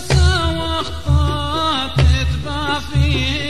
وسوى خطا تتبع فيه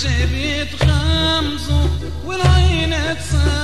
جبيت خمسه والعين تصير